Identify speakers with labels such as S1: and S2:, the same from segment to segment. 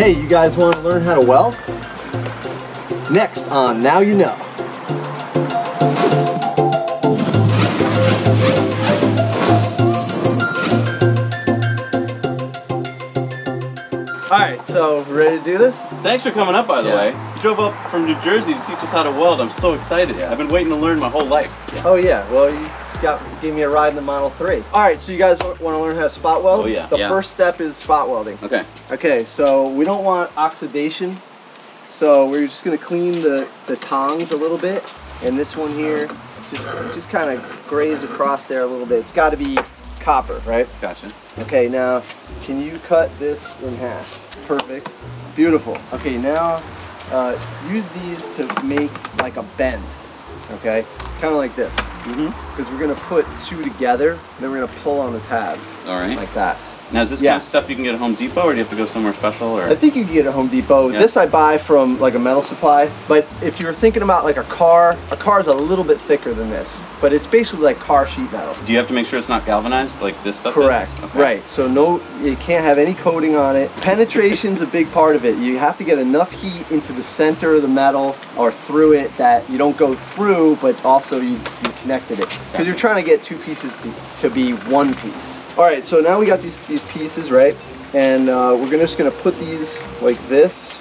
S1: Hey, you guys want to learn how to weld? Next on Now You Know. All right, so ready to do this?
S2: Thanks for coming up, by the
S1: Yeah.
S2: way. You drove up from New Jersey to teach us how to weld. I'm so excited. I've been waiting to learn my whole life.
S1: Oh yeah, well you got gave me a ride in the Model 3. All right, so you guys want to learn how to spot weld?
S2: Oh, yeah.
S1: The
S2: Yeah.
S1: first step is spot welding.
S2: Okay.
S1: Okay, so we don't want oxidation, so we're just gonna clean the, the tongs a little bit, and this one here, just just kind of graze across there a little bit. It's got to be copper, right?
S2: Gotcha.
S1: Okay, now can you cut this in half? Perfect, beautiful. Okay, now uh, use these to make like a bend. Okay, kind of like this,
S2: Mm-hmm.
S1: because we're gonna put two together, then we're gonna pull on the tabs
S2: All right.
S1: like that.
S2: Now, is this
S1: Yeah.
S2: kind of stuff you can get at Home Depot, or do you have to go somewhere special? Or
S1: I think you can get at Home Depot.
S2: Yeah.
S1: This I buy from like a metal supply. But if you're thinking about like a car, a car is a little bit thicker than this. But it's basically like car sheet metal.
S2: do you have to make sure it's not galvanized like this stuff
S1: Correct.
S2: is? Okay.
S1: Right. So no, you can't have any coating on it. Penetration's a big part of it. You have to get enough heat into the center of the metal or through it that you don't go through, but also you, you connected it. Because you're trying to get two pieces to, to be one piece. All right. So now we got these these pieces, right? And uh, we're gonna, just gonna put these like this,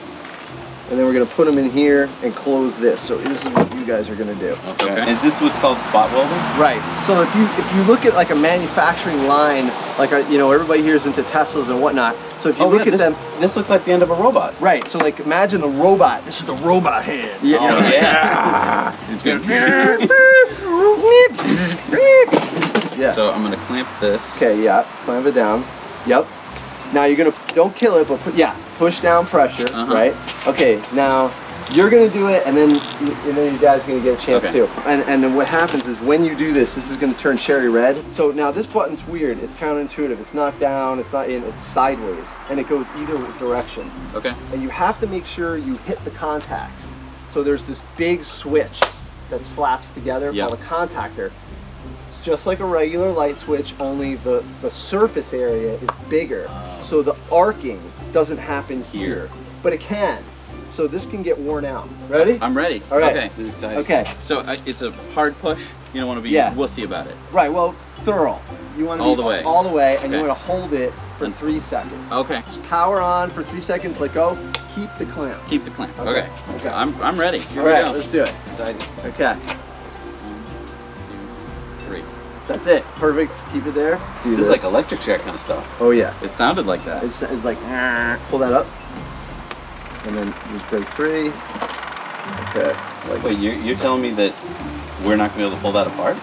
S1: and then we're gonna put them in here and close this. So this is what you guys are gonna do.
S2: Okay. Is this what's called spot welding?
S1: Right. So if you if you look at like a manufacturing line, like a, you know everybody here is into Teslas and whatnot. So if you look
S2: yeah,
S1: at
S2: this,
S1: them,
S2: This looks like the end of a robot.
S1: right? So like imagine the robot. This is the robot hand.
S2: Oh, yeah. It's good.
S1: yeah.
S2: So I'm gonna clamp this.
S1: Okay. Yeah. Clamp it down. Yep. Now you're gonna don't kill it, but put, yeah, push down pressure.
S2: Uh-huh.
S1: Right. Okay. Now you're gonna do it, and then and then you guys gonna get a chance
S2: Okay.
S1: too. And and then what happens is when you do this, this is gonna turn cherry red. So now this button's weird. It's counterintuitive. It's not down. It's not in. It's sideways, and it goes either direction.
S2: Okay.
S1: And you have to make sure you hit the contacts. So there's this big switch that slaps together
S2: Yep.
S1: called a contactor. It's just like a regular light switch, only the, the surface area is bigger. Oh. So the arcing doesn't happen here,
S2: Here.
S1: but it can. So this can get worn out. Ready?
S3: I'm ready.
S1: All right.
S3: Okay.
S2: This is exciting.
S1: Okay.
S3: So uh, it's a hard push. You don't want to be
S1: Yeah.
S3: wussy about it.
S1: Right. Well, thorough. You want to
S3: All
S1: be
S3: the way.
S1: all the way, and you want to hold it for
S3: And-
S1: three seconds.
S3: Okay.
S1: Just power on for three seconds. Let go. Keep the clamp.
S3: Keep the clamp.
S1: Okay.
S3: Okay.
S1: Okay.
S3: I'm, I'm ready. Here
S1: All right.
S3: we go.
S1: Let's do it.
S2: Exciting.
S1: Okay.
S3: Two, three.
S1: That's it. Perfect. Keep it there. Do
S2: This is like electric chair kind of stuff.
S1: Oh yeah.
S3: It sounded like that.
S1: It's, it's like pull that up, and then just break free. Okay. Like,
S2: Wait, you're, you're telling me that we're not gonna be able to pull that apart?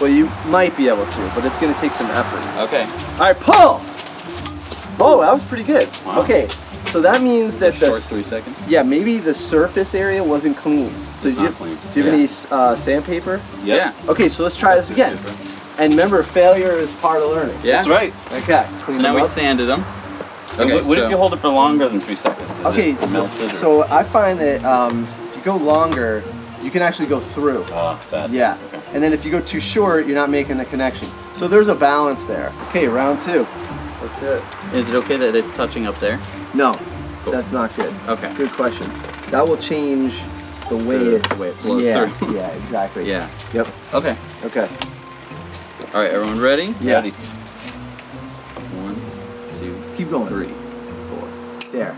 S1: well, you might be able to, but it's gonna take some effort.
S3: Okay.
S1: All right, pull. Oh, that was pretty good.
S2: Wow.
S1: Okay, so that means that the
S3: Short three seconds.
S1: yeah maybe the surface area wasn't clean. So
S2: It's
S1: do you,
S2: not clean.
S1: do you have
S3: Yeah.
S1: any uh, sandpaper?
S3: Yeah.
S1: Okay, so let's try this again. And remember, failure is part of learning.
S3: Yeah.
S2: That's right.
S1: Okay.
S3: So now
S1: them
S3: we
S1: up.
S3: sanded them.
S2: And
S3: Okay.
S2: what, what
S3: so,
S2: if you hold it for longer than three seconds? Is
S1: Okay,
S2: it
S1: so, so I find that um, if you go longer, you can actually go through.
S2: Oh, bad.
S1: Yeah.
S2: Okay.
S1: And then if you go too short, you're not making the connection. So there's a balance there. Okay, round two. Let's do it.
S3: Is it okay that it's touching up there?
S1: No,
S3: Cool.
S1: that's not good.
S3: Okay.
S1: Good question. That will change the way
S3: The-
S1: it,
S3: the way it flows
S1: yeah,
S3: through.
S1: yeah, exactly.
S3: Yeah.
S1: Yep.
S3: Okay.
S1: Okay.
S3: All right. Everyone ready?
S1: Yeah.
S2: Ready.
S3: One, two,
S1: Keep going.
S3: three, four.
S1: There.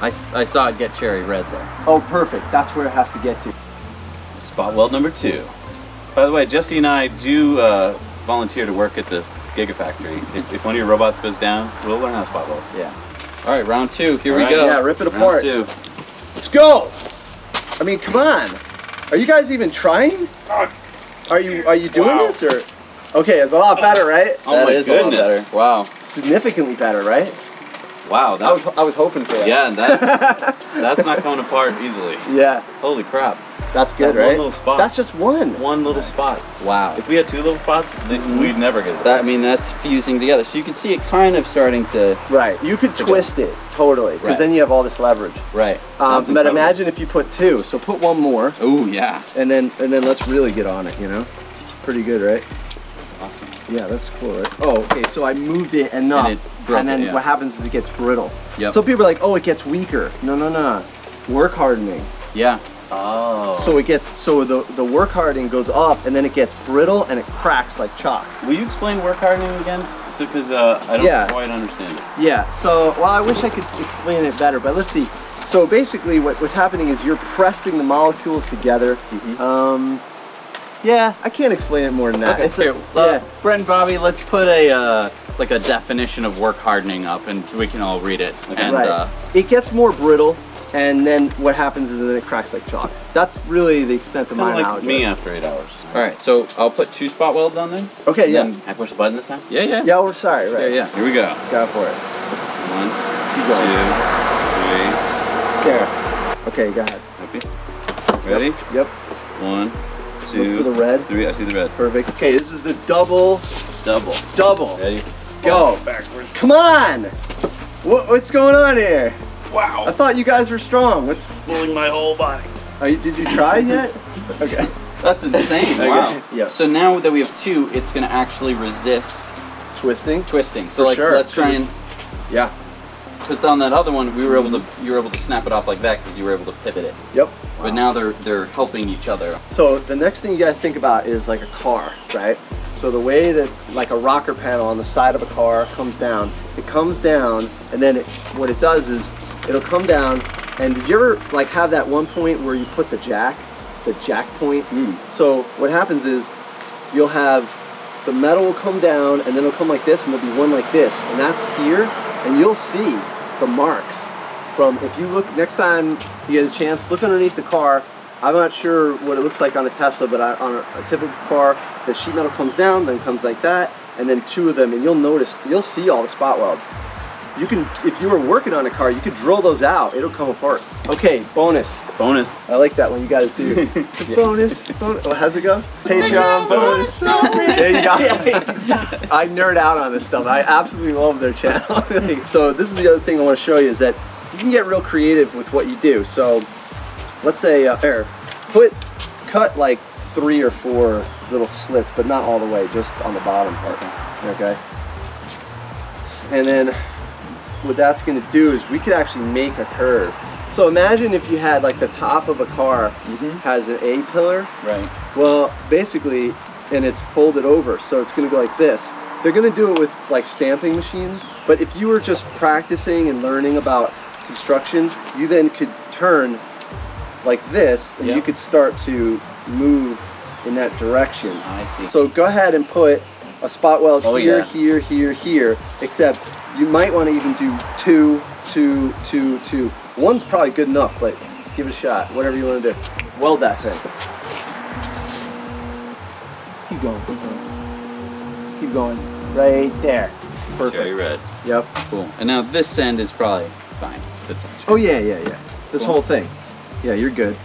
S3: I, I saw it get cherry red there.
S1: Oh, perfect. That's where it has to get to.
S2: Spot weld number two. By the way, Jesse and I do uh, volunteer to work at the Gigafactory. If, if one of your robots goes down, we'll learn how to spot weld.
S3: Yeah. All right. Round two. Here
S2: All
S3: we
S2: right.
S3: go.
S1: Yeah, rip it apart.
S2: Round
S1: apart.
S2: two.
S1: Let's go. I mean, come on. Are you guys even trying? Are you are you doing
S2: Wow.
S1: this or? Okay, it's a lot better, right?
S2: Oh
S3: That
S2: my
S3: is a lot
S2: goodness.
S3: better. Wow.
S1: Significantly better, right?
S2: Wow, that
S1: I was I was hoping for that.
S2: yeah, that's that's not coming apart easily.
S1: Yeah,
S2: Holy crap!
S1: that's good,
S2: That
S1: right?
S2: one little spot.
S1: That's just one.
S2: One little spot.
S3: Wow.
S2: If we had two little spots, th- we'd never get it.
S3: That I mean that's fusing together. So you can see it kind of starting to
S1: Right. You could twist it totally because
S3: Right.
S1: then you have all this leverage.
S3: right.
S1: Um, but imagine if you put two. So put one more,
S3: Oh yeah.
S1: and then and then let's really get on it. You know, pretty good, right?
S2: Awesome.
S1: Yeah, that's cool, right? Oh, okay, so I moved it enough,
S2: And it broke
S1: then
S2: it, yeah.
S1: what happens is it gets brittle.
S2: Yep.
S1: So people are like, oh, it gets weaker. No, no, no. Work hardening.
S3: Yeah.
S2: Oh.
S1: So it gets, so the, the work hardening goes up and then it gets brittle and it cracks like chalk.
S2: will you explain work hardening again? So, because uh, I don't
S1: Yeah.
S2: quite understand it.
S1: Yeah, so, well, I wish I could explain it better, but let's see. So basically, what, what's happening is you're pressing the molecules together. Um, yeah, I can't explain it more than that.
S3: Okay,
S1: It's a,
S3: here,
S1: yeah.
S3: uh, Brent and Bobby, let's put a uh, like a definition of work hardening up, and we can all read it. And
S1: right.
S3: uh,
S1: it gets more brittle, and then what happens is then it cracks like chalk. That's really the extent of
S2: Kind
S1: my
S2: of like
S1: knowledge.
S2: me after eight hours.
S3: all right, so I'll put two spot welds on there.
S1: Okay, yeah.
S3: Then-
S2: Can I push the button this time?
S3: Yeah, yeah,
S1: Yeah, we're sorry, right?
S3: yeah.
S2: Here we go.
S1: Go for it.
S2: One,
S1: Keep
S2: two, three.
S1: There. Okay, go ahead.
S2: Happy? Ready?
S1: Yep.
S2: One, two,
S1: Look for the red.
S2: three. I see the red.
S1: Perfect. Okay, this is the double,
S2: Double.
S1: double.
S2: Ready?
S1: Go.
S2: Backwards.
S1: Come on! What, what's going on here?
S2: Wow.
S1: I thought you guys were strong. What's?
S2: Pulling my whole body.
S1: Are you, did you try yet? Okay.
S3: That's insane. Wow.
S1: yeah.
S3: So now that we have two, it's gonna actually resist
S1: Twisting.
S3: twisting. So
S1: For
S3: like,
S1: sure,
S3: let's try and
S1: Yeah.
S3: Because on that other one, we were able to you were able to snap it off like that because you were able to pivot it.
S1: Yep.
S3: But now they're they're helping each other.
S1: So the next thing you gotta think about is like a car, right? So the way that like a rocker panel on the side of a car comes down, it comes down, and then it, what it does is it'll come down. And did you ever like have that one point where you put the jack, the jack point? Hmm. So what happens is you'll have the metal will come down, and then it'll come like this, and there'll be one like this, and that's here, and you'll see the marks from if you look next time you get a chance look underneath the car. I'm not sure what it looks like on a tesla but on a, a typical car the sheet metal comes down then comes like that and then two of them and you'll notice you'll see all the spot welds you can if you were working on a car you could drill those out it'll come apart okay bonus
S2: Bonus.
S1: i like that one you guys do bonus, bonus. Oh, how's it go patreon bonus there you go I nerd out on this stuff. I absolutely love their channel. so this is the other thing I want to show you is that you can get real creative with what you do. So let's say, uh, here, put, cut like three or four little slits, but not all the way, just on the bottom part. Okay. And then what that's going to do is we could actually make a curve. So imagine if you had like the top of a car mm-hmm. has an A pillar
S3: Right.
S1: well, basically, and it's folded over, so it's going to go like this. They're going to do it with like stamping machines, but if you were just practicing and learning about construction, you then could turn like this, and
S3: Yeah.
S1: you could start to move in that direction.
S3: I see.
S1: So go ahead and put a spot weld
S3: Oh,
S1: here,
S3: yeah.
S1: here, here, here, except you might want to even do two, two, two, two. One's probably good enough, but give it a shot, whatever you want to do. Weld that thing. Keep going, keep going. Keep going. Right there.
S2: Cherry
S1: Perfect.
S2: red.
S1: Yep.
S3: Cool. And now this end is probably fine.
S1: Oh yeah, yeah, yeah. This
S3: Cool.
S1: whole thing. Yeah, you're good.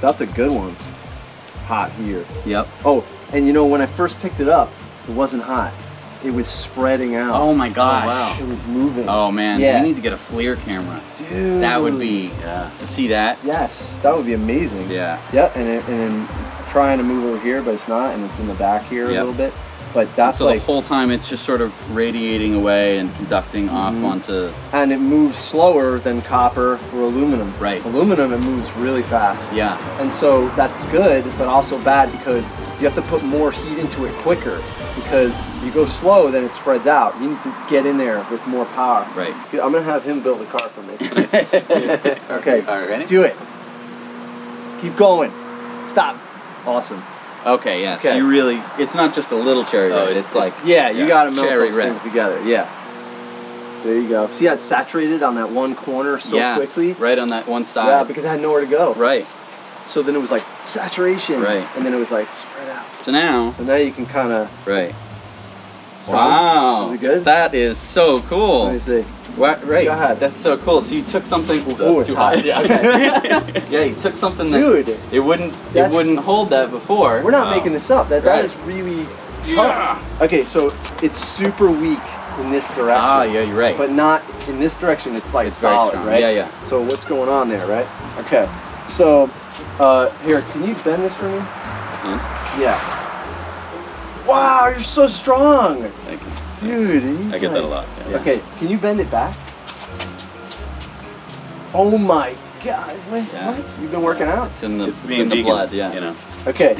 S1: That's a good one. Hot here.
S3: Yep.
S1: Oh, and you know when I first picked it up, it wasn't hot. It was spreading out.
S3: Oh my gosh.
S1: It was moving.
S3: Oh man,
S1: Yeah.
S3: we need to get a FLIR camera.
S1: dude.
S3: That would be
S2: Yeah.
S3: to see that.
S1: Yes, that would be amazing.
S3: Yeah.
S1: Yep, and it, and it's trying to move over here, but it's not, and it's in the back here a little bit. But that's
S3: so
S1: like,
S3: the whole time it's just sort of radiating away and conducting off
S1: Mm-hmm.
S3: onto.
S1: and it moves slower than copper or aluminum.
S3: Right.
S1: Aluminum, it moves really fast.
S3: Yeah.
S1: And so that's good, but also bad because you have to put more heat into it quicker. Because you go slow, then it spreads out. You need to get in there with more power.
S3: Right.
S1: I'm gonna have him build a car for me. okay.
S3: All right, ready?
S1: Do it. Keep going. Stop. Awesome.
S3: Okay, yeah. So you really, it's not just a little cherry
S2: Oh,
S3: red.
S2: it's-
S3: It's, like
S1: Yeah, you
S3: Yeah,
S1: gotta melt those
S3: red.
S1: things together. Yeah. There you go. See how it's saturated on that one corner so
S3: yeah,
S1: quickly?
S3: right on that one side.
S1: Yeah, because it had nowhere to go.
S3: right.
S1: So then it was like saturation.
S3: Right.
S1: And then it was like spread out.
S3: So now,
S1: So now you can kind of.
S3: right. Wow.
S1: Is it good?
S3: That is so cool.
S1: Let me see.
S3: Wa- right.
S1: Go ahead.
S3: That's so cool. So you took something. Ooh,
S1: Ooh,
S3: that's
S1: it's
S3: too
S1: hot.
S3: hot. Yeah. yeah, you took something that it wouldn't it wouldn't hold that before.
S1: we're not
S2: Wow.
S1: making this up. That
S3: Right.
S1: that is really tough. Okay, so it's super weak in this direction.
S3: Ah, yeah, you're right.
S1: But not in this direction. It's like
S3: It's
S1: solid, right?
S3: Yeah, yeah.
S1: So what's going on there, right? Okay. So uh, here, can you bend this for me?
S2: And
S1: Yeah. Wow, you're so strong,
S2: Thank you.
S1: dude. he's
S2: I get that a lot. yeah.
S1: Okay, can you bend it back? Oh my god, what?
S3: Yeah.
S1: what? You've been working out?
S3: It's in the,
S2: It's
S3: it's
S2: being
S3: in the
S2: vegans,
S3: blood, yeah.
S2: you know.
S1: Okay,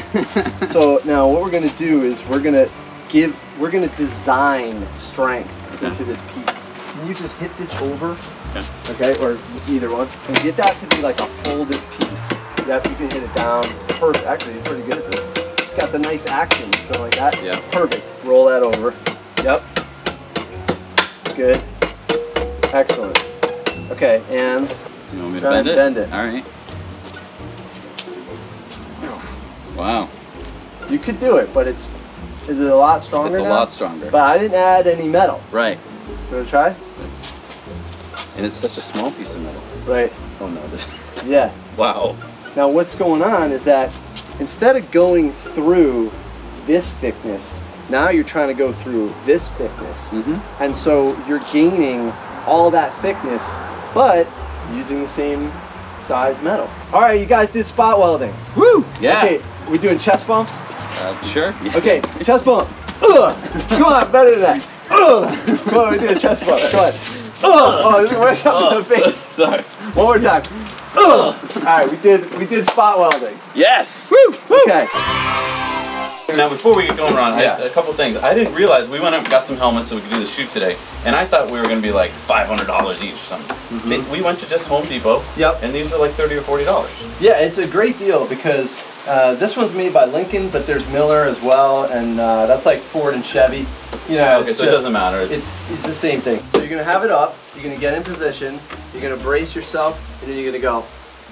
S1: so now what we're gonna do is we're gonna give, we're gonna design strength
S2: Okay.
S1: into this piece. Can you just hit this over,
S2: Okay.
S1: okay, or either one, and get that to be like a folded piece. Yep, you can hit it down. Perfect. Actually, you're pretty good at this. It's got the nice action, so like that.
S3: Yeah.
S1: Perfect. Roll that over. Yep. Good. Excellent. Okay, and
S3: You want me to bend
S1: and
S3: it?
S1: bend it.
S3: All right. Wow,
S1: you could do it, but it's is it a lot stronger
S3: it's a
S1: now?
S3: lot stronger.
S1: But I didn't add any metal.
S3: right.
S1: You wanna try?
S3: And it's such a small piece of metal.
S1: Right.
S3: Oh no. This,
S1: Yeah.
S3: wow.
S1: Now what's going on is that instead of going through this thickness, now you're trying to go through this thickness.
S3: Mm-hmm.
S1: And so you're gaining all that thickness, but using the same size metal. All right, you guys did spot welding.
S3: Woo! Yeah.
S1: Okay, we doing chest bumps?
S3: Uh, sure. Yeah.
S1: Okay, chest bump. Ugh. Come on, better than that. Ugh. Come on, we do a chest bump. Come on. Ugh. Oh, this is right up in the face.
S3: Sorry.
S1: One more time. Ugh. All right, we did we did spot welding.
S3: Yes.
S1: Woo. Okay.
S2: Now, before we get going, Ron,
S3: Yeah.
S2: a couple things. I didn't realize we went up and got some helmets so we could do the shoot today, and I thought we were going to be like five hundred dollars each or something. Mm-hmm. They- we went to just Home Depot.
S1: Yep.
S2: And these are like thirty or forty dollars.
S1: Yeah, it's a great deal because uh, this one's made by Lincoln, but there's Miller as well, and uh, that's like Ford and Chevy. You know,
S2: Okay,
S1: it's
S2: so it
S1: just-
S2: doesn't matter.
S1: It's it's the same thing. So you're gonna have it up. You're gonna get in position. You're gonna brace yourself, and then you're gonna go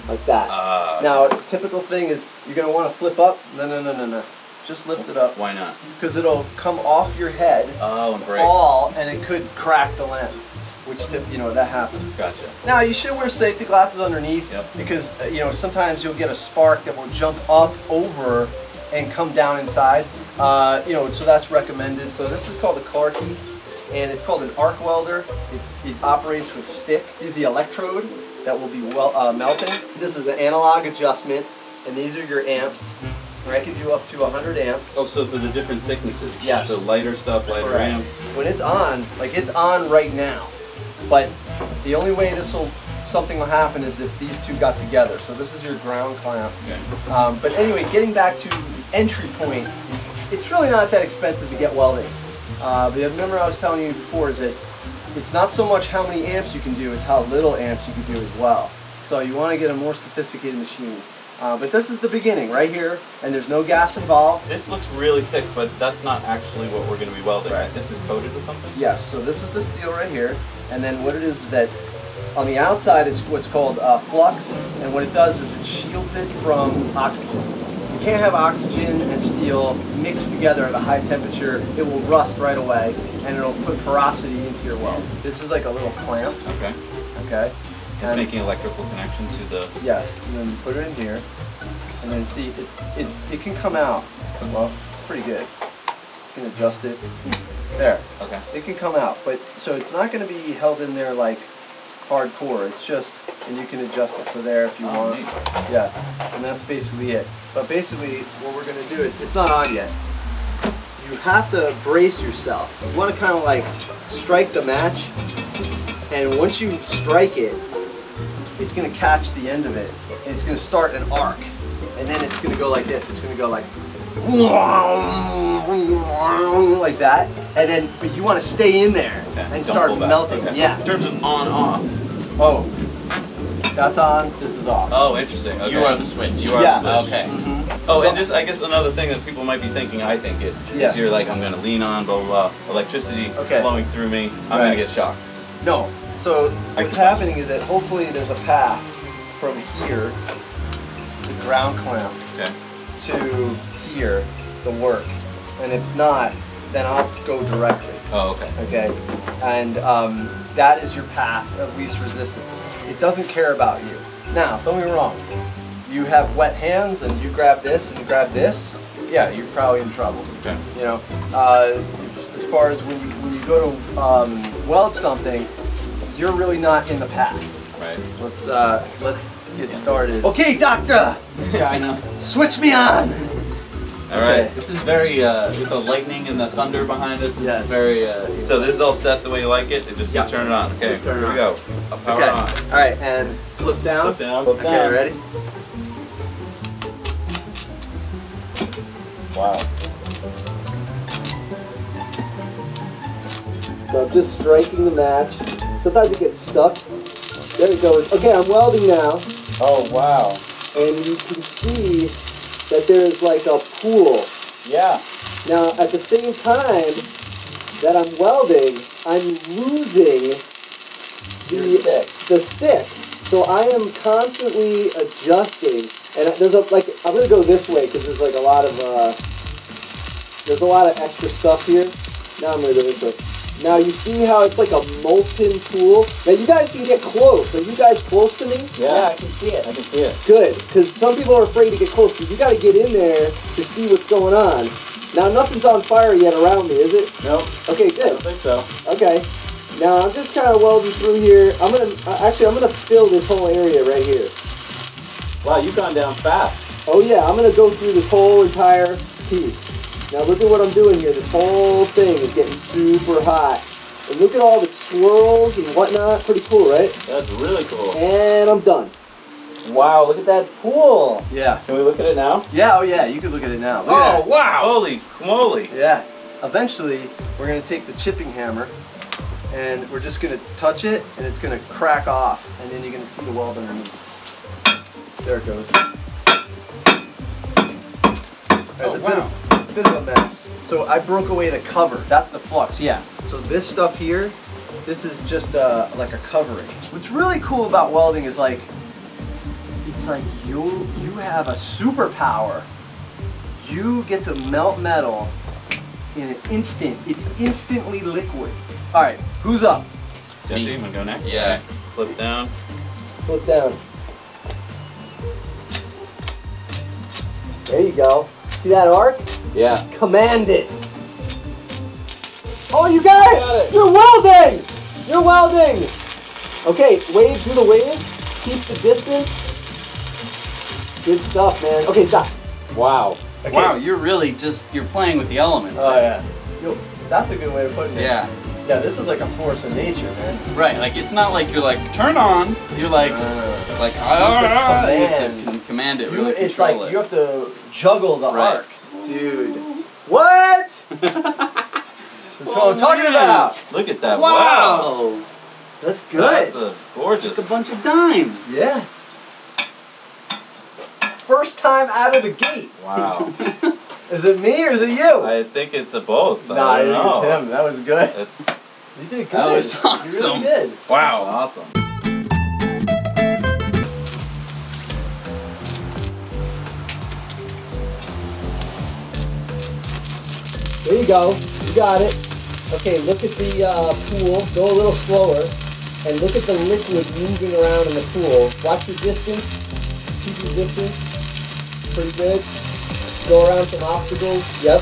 S1: like that.
S2: Uh,
S1: now, typical thing is you're gonna want to flip up. No, no, no, no, no. Just lift it up
S2: why not?
S1: because it'll come off your head,
S2: Oh, and break.
S1: fall, and it could crack the lens, which tip, you know that happens.
S2: Gotcha.
S1: Now you should wear safety glasses underneath
S2: Yep.
S1: because uh, you know sometimes you'll get a spark that will jump up over and come down inside. Uh, you know, so that's recommended. So this is called a Clarkey, and it's called an arc welder. It, it operates with stick. This Is the electrode that will be well uh, melting. This is an analog adjustment, and these are your amps. I can do up to 100 amps.
S2: Oh, so for the different thicknesses.
S1: Yes.
S2: So lighter stuff, lighter
S1: Correct.
S2: amps.
S1: When it's on, like it's on right now, but the only way this will something will happen is if these two got together. So this is your ground clamp.
S2: Okay.
S1: Um, but anyway, getting back to entry point, it's really not that expensive to get welding. Uh, but remember I was telling you before is that it's not so much how many amps you can do, it's how little amps you can do as well. So you want to get a more sophisticated machine. Uh, but this is the beginning right here, and there's no gas involved.
S2: This looks really thick, but that's not actually what we're going to be welding.
S1: Right.
S2: This is coated with something.
S1: Yes, so this is the steel right here, and then what it is is that on the outside is what's called uh, flux, and what it does is it shields it from oxygen. You can't have oxygen and steel mixed together at a high temperature. It will rust right away, and it'll put porosity into your weld. This is like a little clamp,
S2: Okay.
S1: okay?
S2: It's
S1: And-
S2: making electrical connection to the.
S1: Yes, and then you put it in here, and then see, it's it, it can come out. Well, it's pretty good. You can adjust it. There.
S2: Okay.
S1: It can come out, but so it's not going to be held in there like hardcore. It's just, and you can adjust it to there if you
S2: Oh,
S1: want.
S2: neat.
S1: Yeah, and that's basically it. But basically, what we're going to do is, it's not on yet. You have to brace yourself. You want to kind of like strike the match, and once you strike it, it's going to catch the end of it. And it's going to start an arc, and then it's going to go like this. It's going to go like like that, and then but you want to stay in there
S2: Okay,
S1: and
S2: don't
S1: start melting.
S2: Okay.
S1: Yeah.
S2: In terms of on off.
S1: Oh, that's on. This is off.
S2: Oh, interesting. Okay.
S3: You are the switch.
S2: You are
S1: Yeah.
S2: the switch.
S3: Okay.
S1: Mhm.
S2: Oh, and just I guess another thing that people might be thinking, I think it, is
S1: Yeah.
S2: you're like, I'm gonna lean on, blah blah blah, electricity
S1: Okay.
S2: flowing through me, I'm
S1: Right.
S2: gonna get shocked.
S1: No. So
S2: I
S1: what's happening is that hopefully there's a path from here, the ground clamp,
S2: Okay.
S1: to here, the work, and if not, then I'll go directly.
S2: Oh, okay.
S1: okay? And um, that is your path of least resistance. It doesn't care about you. Now, don't get me wrong. You have wet hands and you grab this and you grab this, yeah, you're probably in trouble.
S2: Okay.
S1: You know, uh, as far as when you when you go to um, weld something, you're really not in the path.
S2: Right.
S1: Let's uh, let's get started. Okay, doctor,
S3: Yeah, I know.
S1: switch me on.
S2: All right.
S1: Okay.
S3: This is very uh, with the lightning and the thunder behind us. This
S1: Yes.
S3: is very. Uh,
S2: So this is all set the way you like it. And just
S3: Yeah.
S2: turn it on. Okay.
S1: Just turn it on.
S2: we go. I'll power
S1: Okay.
S2: on.
S1: All right, and flip down.
S2: Flip down.
S3: Flip
S1: Okay,
S3: down.
S1: ready?
S2: Wow.
S1: So I'm just striking the match. Sometimes it gets stuck. There it goes. Okay, I'm welding now,
S2: Oh wow.
S1: and you can see that there's like a pool.
S2: Yeah.
S1: Now, at the same time that I'm welding, I'm losing the the stick. So I am constantly adjusting, and there's a like I'm gonna go this way because there's like a lot of uh, there's a lot of extra stuff here. Now I'm gonna go this way. Now you see how it's like a molten pool. Now you guys can get close. Are you guys close to me?
S2: Yeah.
S1: I can see it.
S2: I can see it.
S1: Good, because some people are afraid to get close. Because you got to get in there to see what's going on. Now nothing's on fire yet around me, is it?
S2: No,
S1: Okay, good.
S2: I don't think so.
S1: Okay. Now I'm just kind of welding through here. I'm gonna uh, actually I'm gonna fill this whole area right here.
S2: Wow, you've gone down fast.
S1: Oh yeah, I'm gonna go through this whole entire piece. Now look at what I'm doing here. This whole thing is getting super hot. And look at all the swirls and whatnot. Pretty cool, right?
S2: That's really cool.
S1: And I'm done.
S2: Wow, look at that pool.
S1: Yeah.
S2: Can we look at it now?
S1: Yeah. Oh yeah. You can look at it now. Look
S2: Oh wow! Holy moly!
S1: Yeah. Eventually, we're gonna take the chipping hammer, and we're just gonna touch it, and it's gonna crack off, and then you're gonna see the weld underneath. There it goes. There's
S3: Oh,
S1: a bit,
S3: wow.
S1: Of, bit of a mess. So I broke away the cover. That's the flux, yeah. So this stuff here, this is just uh, like a covering. What's really cool about welding is like, it's like you you have a superpower. You get to melt metal in an instant. It's instantly liquid. All right, who's up?
S2: Jesse,
S3: Me.
S2: you wanna go next?
S3: Yeah.
S2: Okay. Flip down.
S1: Flip down. There you go. See that arc?
S3: Yeah.
S1: Command it. Oh, you got it!
S2: Got it.
S1: You're welding! You're welding! Okay, wave, do the wave. Keep the distance. Good stuff, man. Okay, stop.
S2: Wow.
S1: Okay.
S3: Wow, you're really just you're playing with the elements.
S1: Oh,
S3: there.
S1: yeah. Yo, that's a good way of putting it.
S3: Yeah.
S1: Yeah, this is like a force of nature, man.
S3: Right. Like it's not like you're like turn on. You're like
S1: Uh,
S3: like ah, you have
S1: command.
S3: to command it.
S1: you,
S3: Really
S1: it's like
S3: it.
S1: you have to juggle the
S3: Right.
S1: arc. Dude. What? That's what I'm talking
S3: man.
S1: about.
S2: Look at that.
S3: Wow.
S1: That's good.
S2: That's a gorgeous.
S3: It's a bunch of dimes.
S1: Yeah. First time out of the gate.
S2: Wow.
S1: Is it me or is it you?
S2: I think it's a both.
S1: nah,
S2: I
S1: I
S2: don't
S1: think
S2: know.
S1: it's him. That was good.
S2: It's
S1: You did good.
S3: That was
S1: You really
S3: awesome.
S1: did.
S2: wow. Awesome.
S1: There you go. You got it. Okay, look at the uh, pool. Go a little slower. And look at the liquid moving around in the pool. Watch your distance. Keep your distance. Pretty good. Go around some obstacles. Yep.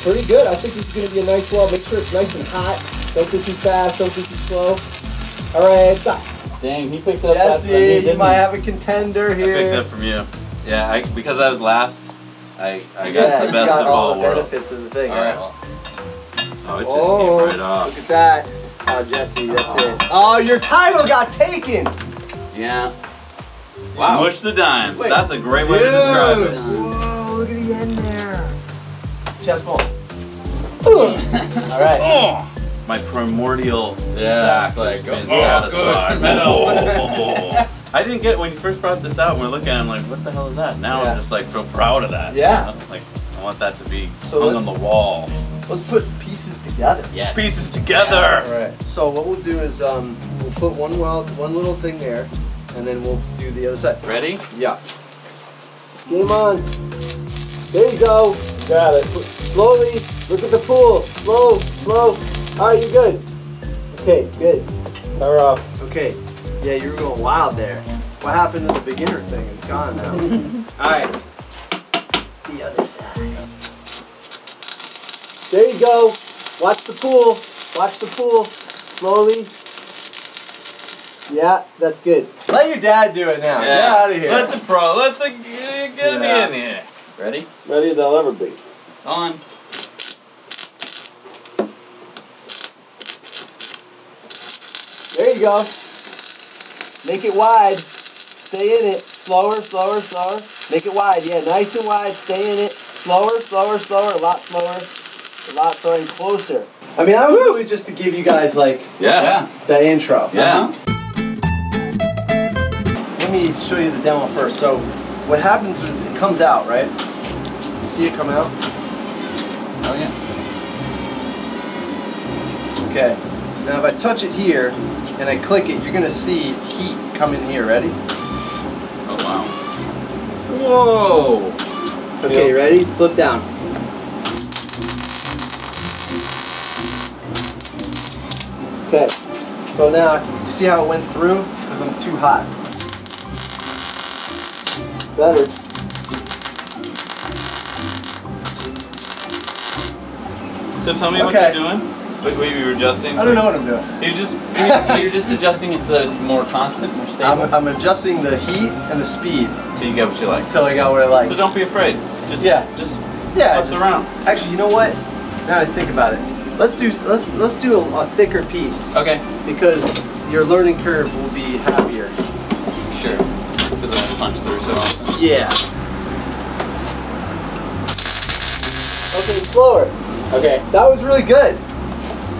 S1: Pretty good. I think this is going to be a nice wall. Make sure it's nice and hot. Don't go too fast. Don't go too slow. All right, stop.
S2: Dang, he picked up that from me,
S1: Jesse, you might
S2: he?
S1: have a contender here.
S2: I picked up from you. Yeah, I, because I was last, I, I got
S1: yeah,
S2: the best
S1: got
S2: of
S1: all
S2: all
S1: the
S2: worlds.
S1: benefits of the thing.
S3: All
S1: All
S3: right.
S1: right.
S3: Well,
S2: Oh, it just
S1: Oh,
S2: came right off.
S1: Look at that. Oh, Jesse, that's it. Oh, your title got taken.
S3: yeah.
S2: Wow. Mush the dimes.
S1: Wait.
S2: That's a great way to describe it.
S1: Whoa, look at the end there. Chest ball. All right.
S2: Oh, my primordial
S3: Yeah,
S2: Zac
S3: it's like,
S2: has been
S3: oh,
S2: satisfied.
S3: good.
S2: I didn't get when you first brought this out. When we're looking at, it, I'm like, what the hell is that? Now
S1: Yeah.
S2: I'm just like so proud of that. you
S1: Yeah.
S2: know? Like I want that to be
S1: So
S2: hung on the wall.
S1: Let's put pieces together.
S3: Yes.
S2: Pieces together.
S1: All right. So what we'll do is um, we'll put one weld, one little thing there, and then we'll do the other side.
S3: Ready?
S1: Yeah. Game on. There you go. Got it. Slowly. Look at the pool. Slow, slow. All right, you're good. Okay, good.
S2: Power off.
S1: Okay. Yeah, you were going wild there. What happened to the beginner thing? It's gone now. All right. The other side. There you go. Watch the pool. Watch the pool. Slowly. Yeah, that's good. Let your dad do it now. Get out of here.
S2: Let the pro. Let the get
S1: Yeah.
S2: me in here.
S3: Ready?
S2: Ready as I'll ever be.
S3: On.
S1: There you go. Make it wide. Stay in it. Slower, slower, slower. Make it wide. Yeah, nice and wide. Stay in it. Slower, slower, slower. A lot slower. A lot slower and closer. I mean, I really just to give you guys like
S2: Yeah.
S1: the intro.
S2: Yeah. Uh-huh.
S1: Let me show you the demo first. So, what happens is it comes out, right? You see it come out?
S3: Oh yeah.
S1: Okay. Now, if I touch it here and I click it, you're gonna see heat come in here. Ready?
S3: Oh wow. Whoa.
S1: Okay, you ready? Flip down. Okay, so now you see how it went through? Because I'm too hot. Better.
S2: So tell me what you're doing. What, what you were adjusting?
S1: I don't know what I'm doing.
S2: You just.
S3: so you're just adjusting it so that it's more constant, more stable.
S1: I'm, I'm adjusting the heat and the speed
S2: Till you get what you like.
S1: until I got what I like.
S2: So don't be afraid. Just.
S1: Yeah.
S2: Just.
S1: yeah,
S2: Flips around.
S1: actually, you know what? Now that I think about it, let's do let's let's do a, a thicker piece
S3: okay.
S1: because your learning curve will be happier.
S3: Sure. Because I punch through so often.
S1: Yeah. Okay, slower.
S3: Okay.
S1: That was really good.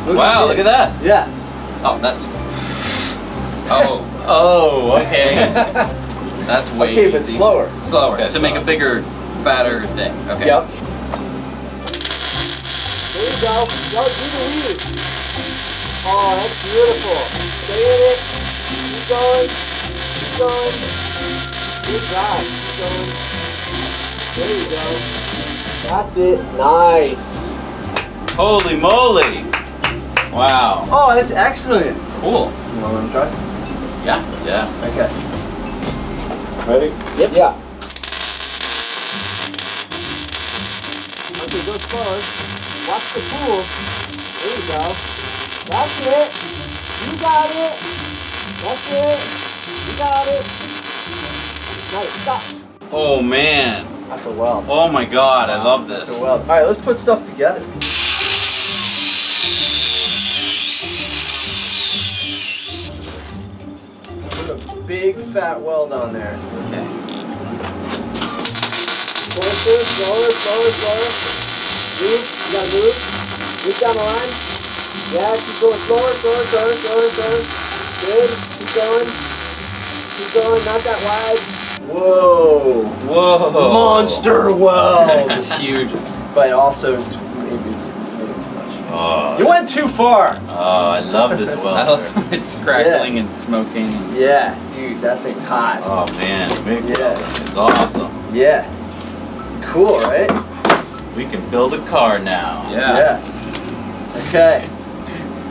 S2: Wow, look at that.
S1: Yeah.
S3: Oh, that's. Oh. Oh. Okay. That's way.
S1: Okay, but
S3: easy.
S1: slower.
S3: Slower
S2: Okay,
S3: to make a bigger, fatter thing. Okay.
S1: Yep. There you go. Go do the weird. Oh, that's beautiful. Stay in it. Keep going. Keep going. Good job. Keep going. There you go. That's it. Nice.
S2: Holy moly.
S3: Wow.
S1: Oh, that's excellent.
S3: Cool.
S1: You want to try?
S3: Yeah.
S2: Yeah.
S1: Okay.
S2: Ready?
S1: Yep. Yeah. Okay, go slower. Watch the pool. There you go. That's it. You got it. That's it. You got it. Nice. Stop.
S2: Oh man.
S1: That's a well.
S2: Oh my god, I love this.
S1: That's a well. All right, let's put stuff together. Big fat weld on there.
S3: Okay.
S1: Closer, slower, slower, slower. Move, you gotta move. Move down the line. Yeah, keep going slower, slower, slower, slower, slower. Good, keep going. Keep going, not that wide. Whoa.
S2: Whoa.
S1: Monster welds.
S3: That's huge.
S1: but also, t- maybe it's, maybe it's too much.
S2: Oh,
S1: You went too far.
S2: oh, I love this
S3: I
S2: well.
S3: it's crackling and smoking.
S1: Yeah, dude, that thing's hot.
S2: Oh man, big
S1: Yeah.
S2: It's awesome.
S1: Yeah. Cool, right?
S2: We can build a car now.
S3: yeah.
S1: Okay.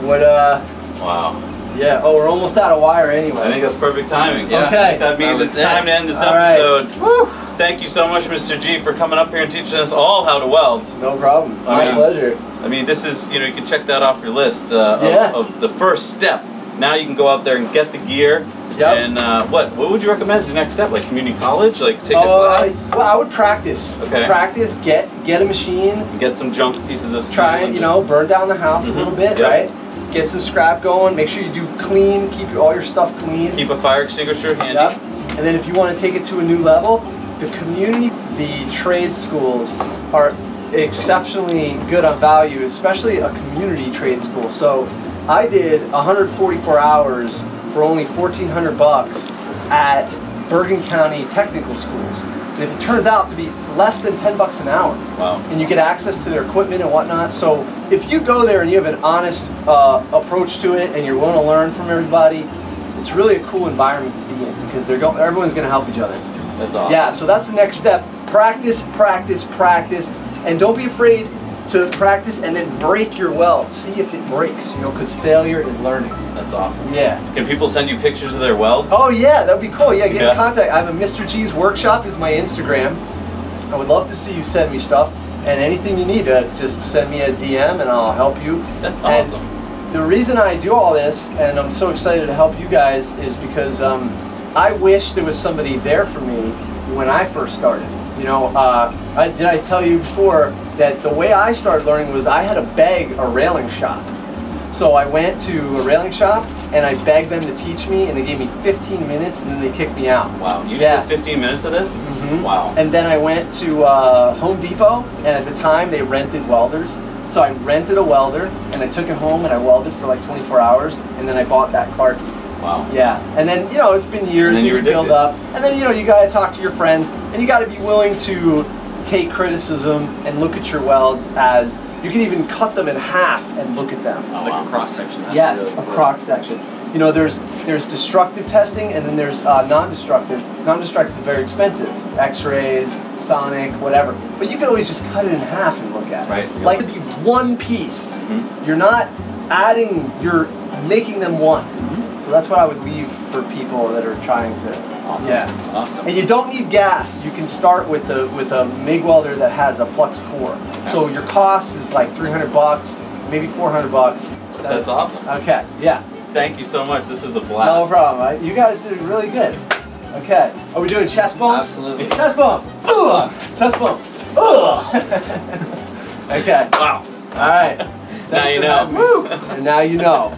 S1: What, uh,
S2: Wow.
S1: yeah, oh, we're almost out of wire anyway.
S2: I think that's perfect timing.
S3: Yeah.
S1: Okay.
S2: That means
S3: That was
S2: it's time to end this episode.
S1: All right.
S2: Thank you so much, Mr. G, for coming up here and teaching us all how to weld.
S1: No problem. My
S2: Okay.
S1: pleasure.
S2: I mean, this is, you know, you can check that off your list uh,
S1: Yeah.
S2: of, of the first step. Now you can go out there and get the gear.
S1: Yep.
S2: And uh, what what would you recommend as your next step? Like community college? Like take a
S1: Oh, I,
S2: class?
S1: well, I would practice.
S2: Okay.
S1: Practice, get get a machine,
S2: get some junk pieces of
S1: try
S2: and
S1: you know, burn down the house a little
S2: Mhm.
S1: bit,
S2: Yep.
S1: right? Get some scrap going. Make sure you do clean, keep all your stuff clean.
S2: Keep a fire extinguisher handy.
S1: Yep. And then if you want to take it to a new level, the community, the trade schools are exceptionally good on value, especially a community trade school. So I did 144 hours for only 1400 bucks at Bergen County Technical Schools. And if it turns out to be less than 10 bucks an hour,
S2: Wow.
S1: and you get access to their equipment and whatnot. So if you go there and you have an honest uh, approach to it and you're willing to learn from everybody, it's really a cool environment to be in because they're go- everyone's going to help each other.
S2: That's awesome.
S1: Yeah, so that's the next step. Practice, practice, practice, and don't be afraid to practice and then break your weld. See if it breaks, you know, because failure is learning.
S2: That's awesome.
S1: Yeah.
S2: Can people send you pictures of their welds?
S1: Oh yeah, that'd be cool. Yeah, get
S2: Yeah.
S1: in contact. I have a Mr. G's workshop is my Instagram. I would love to see you send me stuff and anything you need. Uh, just send me a DM and I'll help you.
S2: That's
S1: And
S2: awesome.
S1: The reason I do all this and I'm so excited to help you guys is because um, I wish there was somebody there for me when I first started. You know, uh, I, did I tell you before that the way I started learning was I had to beg a railing shop. So I went to a railing shop and I begged them to teach me, and they gave me 15 minutes, and then they kicked me out.
S2: Wow. You
S1: Yeah.
S2: did 15 minutes of this?
S1: Mhm.
S2: Wow.
S1: And then I went to uh, Home Depot, and at the time they rented welders. So I rented a welder, and I took it home and I welded for like 24 hours, and then I bought that car key.
S2: Wow.
S1: Yeah, and then you know it's been years
S2: And
S1: and
S2: you
S1: you build up, and then you know you got to talk to your friends, and you got to be willing to take criticism and look at your welds as you can even cut them in half and look at them.
S2: Oh,
S3: Like
S2: wow.
S3: a cross section.
S1: Yes, a cross section. You know, there's there's destructive testing, and then there's uh, non-destructive. Non-destructive is very expensive. X-rays, sonic, whatever. But you can always just cut it in half and look at it.
S2: Right.
S1: Like it'd be one piece.
S2: Mhm.
S1: You're not adding. You're making them one. So that's what I would leave for people that are trying to.
S2: Awesome.
S1: Yeah.
S2: Awesome.
S1: And you don't need gas. You can start with the with a MIG welder that has a flux core. So your cost is like 300 bucks, maybe 400 bucks.
S2: That's awesome.
S1: Okay. Yeah.
S2: Thank you so much. This was a blast.
S1: No problem. right? You guys did really good. Okay. Are we doing chest bumps?
S3: Absolutely.
S1: Chest bump. Ugh. Chest bump. Ugh. okay.
S2: Wow.
S1: All right.
S2: Now you know.
S1: having. And now you know.